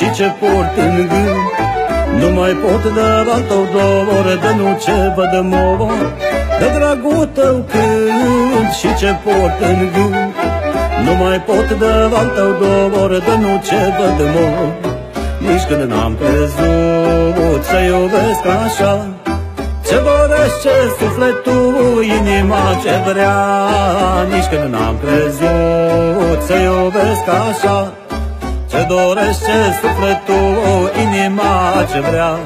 cânt și ce port în gând. Nu mai pot de al tău dor, de nu ce văd mor De dragul tău cânt și ce port în gând. Nu mai pot de al tău dor, de nu ce văd mor Nici când n-am crezut să iubesc așa. Ce dorește sufletul, inima ce vrea. Nici când n-am crezut să iubesc așa Ce dorește sufletul, inima ce vrea.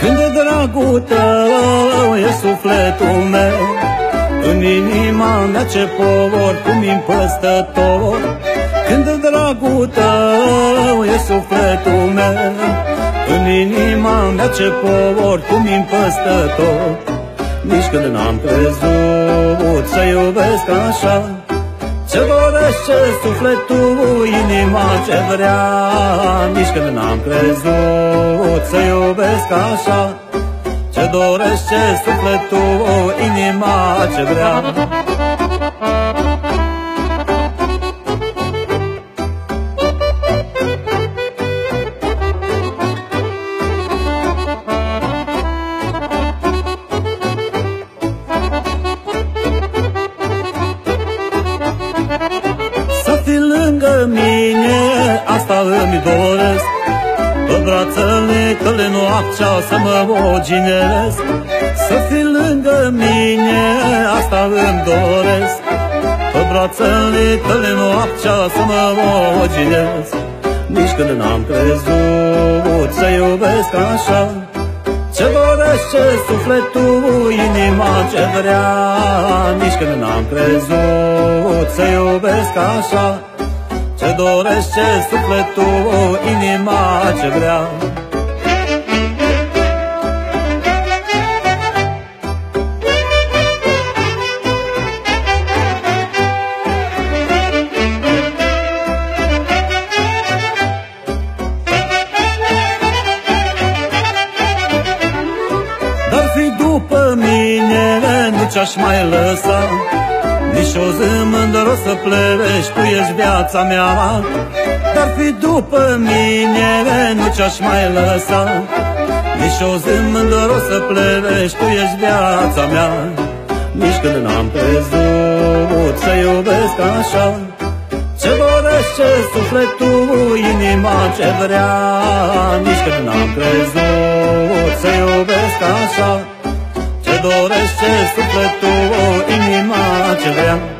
Când de dragul tău e sufletul meu În inima mea ce povor cu mi păstător Când de dragul tău e sufletul meu. În inima mea ce povor cu mi păstător Nici când n-am crezut să iubesc așa. Ce dorește sufletul, inima ce vrea Nici când n-am crezut să iubesc așa Ce dorește sufletul, inima ce vrea noaptea să mă oginesc Să fii lângă mine, asta îmi doresc. Pe brațele căle noaptea să mă oginesc. Nici când n-am crezut să iubesc așa. Ce dorește sufletul, inima ce vrea. Nici când n-am crezut să iubesc așa. Ce dorește sufletul, inima ce vrea nu ce-aș mai lăsa? Nici o zi mândru să pleci, tu ești viața mea. Dar fi după mine, nu ce-aș mai lăsa? Nici o zi mândru să pleci, tu ești viața mea. Nici când n-am crezut să iubesc așa. Ce dorește sufletul, inima ce vrea? Nici când n-am crezut să iubesc așa Ce dorește sufletul, inima ce vrea